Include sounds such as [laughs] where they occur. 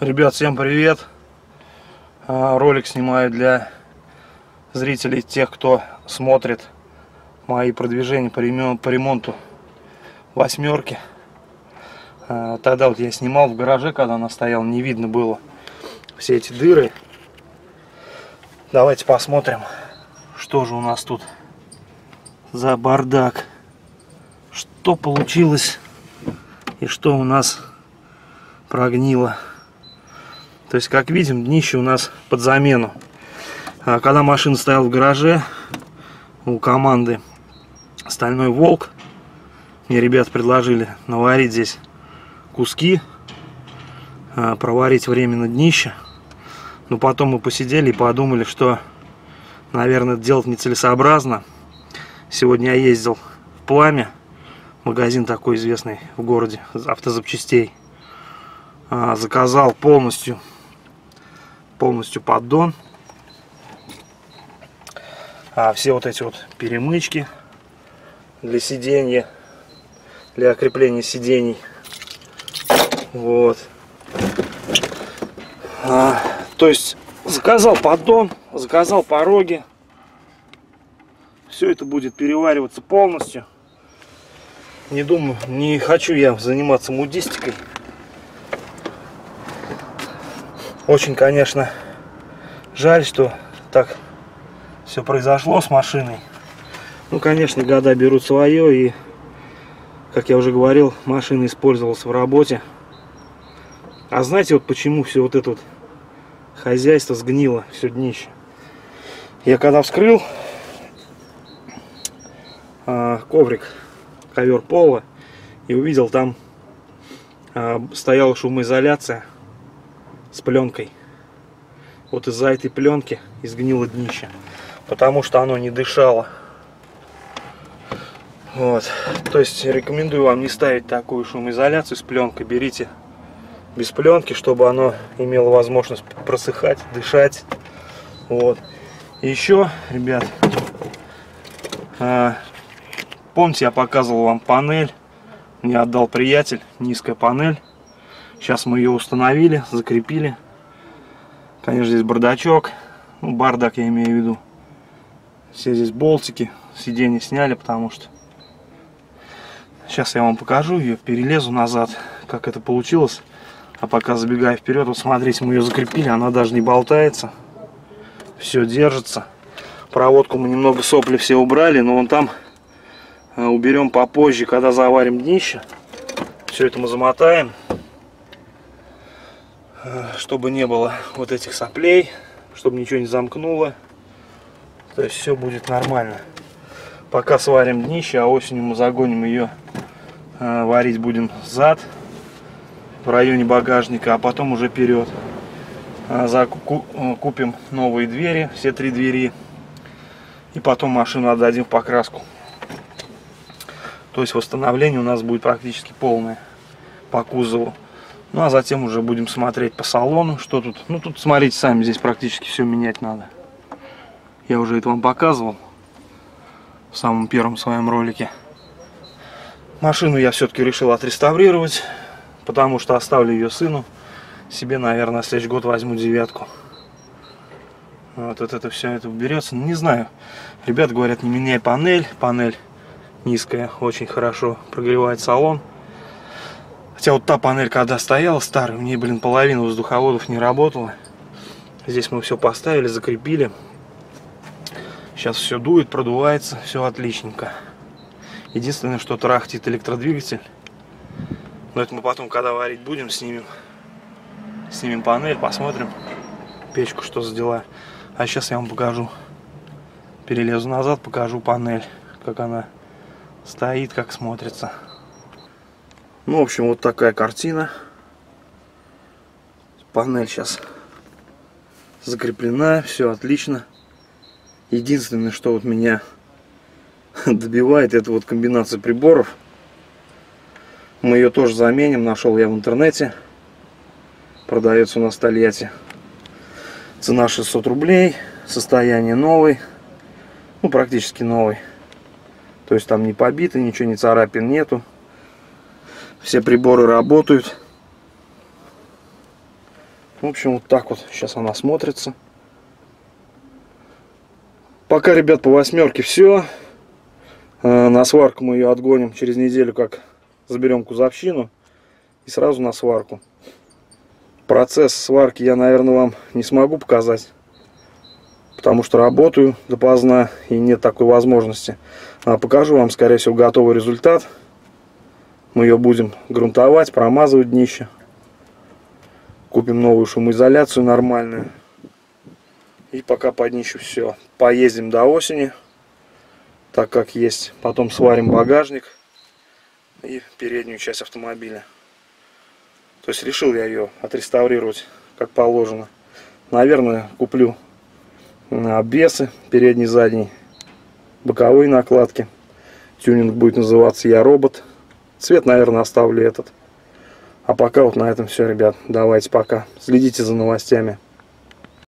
Ребят, всем привет! А, Ролик снимаю для зрителей, тех, кто смотрит мои продвижения по ремон- по ремонту восьмерки. А, Тогда вот я снимал в гараже, когда она стояла, не видно было все эти дыры. Давайте посмотрим, что же у нас тут за бардак. Что получилось и что у нас прогнило. То есть, как видим, днище у нас под замену. А когда машина стояла в гараже у команды Стальной Волк, мне ребят предложили наварить здесь куски, а, проварить временно днище. Но потом мы посидели и подумали, что, наверное, делать нецелесообразно. Сегодня я ездил в Пламя, магазин такой известный в городе, автозапчастей. А, Заказал полностью полностью поддон. А все вот эти вот перемычки для сиденья, для окрепления сидений. Вот. А, то есть заказал поддон, заказал пороги. Все это будет перевариваться полностью. Не думаю, не хочу я заниматься мудистикой. Очень, конечно, жаль, что так все произошло с машиной. Ну, конечно, года берут свое, и, как я уже говорил, машина использовалась в работе. А знаете, вот почему все вот это вот хозяйство сгнило, все днище? Я когда вскрыл а, коврик, ковер пола, и увидел там а, стояла шумоизоляция с пленкой. Вот из-за этой пленки изгнило днище. Потому что оно не дышало. Вот. То есть рекомендую вам не ставить такую шумоизоляцию с пленкой. Берите без пленки, чтобы оно имело возможность просыхать, дышать. Вот. И еще, ребят, а, помните, я показывал вам панель. Мне отдал приятель, низкая панель. Сейчас мы ее установили, закрепили. Конечно, здесь бардачок. Ну, бардак я имею в виду. Все здесь болтики. Сиденье сняли, потому что... Сейчас я вам покажу ее, перелезу назад, как это получилось. А пока забегая вперед, вот смотрите, мы ее закрепили, она даже не болтается. Все держится. Проводку мы немного сопли все убрали, но вон там э, уберем попозже, когда заварим днище. Все это мы замотаем чтобы не было вот этих соплей, чтобы ничего не замкнуло. То есть все будет нормально. Пока сварим днище, а осенью мы загоним ее, э, варить будем зад в районе багажника, а потом уже вперед. Купим новые двери, все три двери. И потом машину отдадим в покраску. То есть восстановление у нас будет практически полное по кузову. Ну а затем уже будем смотреть по салону, что тут. Ну тут смотрите сами, здесь практически все менять надо. Я уже это вам показывал в самом первом своем ролике. Машину я все-таки решил отреставрировать, потому что оставлю ее сыну. Себе, наверное, на следующий год возьму девятку. Вот, вот это все это уберется. Не знаю. Ребят говорят, не меняй панель. Панель низкая, очень хорошо прогревает салон. Хотя вот та панель, когда стояла старая, у нее, блин, половина воздуховодов не работала. Здесь мы все поставили, закрепили. Сейчас все дует, продувается, все отличненько. Единственное, что трахтит электродвигатель. Но это мы потом, когда варить будем, снимем. Снимем панель, посмотрим печку, что за дела. А сейчас я вам покажу. Перелезу назад, покажу панель, как она стоит, как смотрится. Ну, в общем, вот такая картина. Панель сейчас закреплена, все отлично. Единственное, что вот меня [laughs] добивает, это вот комбинация приборов. Мы ее тоже заменим, нашел я в интернете. Продается у нас в Тольятти. Цена 600 рублей, состояние новый, ну практически новый. То есть там не побито, ничего, не царапин нету. Все приборы работают. В общем, вот так вот сейчас она смотрится. Пока, ребят, по восьмерке все. Э, на сварку мы ее отгоним через неделю, как заберем кузовщину. И сразу на сварку. Процесс сварки я, наверное, вам не смогу показать. Потому что работаю допоздна и нет такой возможности. А покажу вам, скорее всего, готовый результат. Мы ее будем грунтовать, промазывать днище. Купим новую шумоизоляцию нормальную. И пока под днищу все. Поездим до осени, так как есть. Потом сварим багажник и переднюю часть автомобиля. То есть решил я ее отреставрировать как положено. Наверное, куплю обвесы передний, задний, боковые накладки. Тюнинг будет называться «Я робот». Цвет, наверное, оставлю этот. А пока вот на этом все, ребят. Давайте пока. Следите за новостями.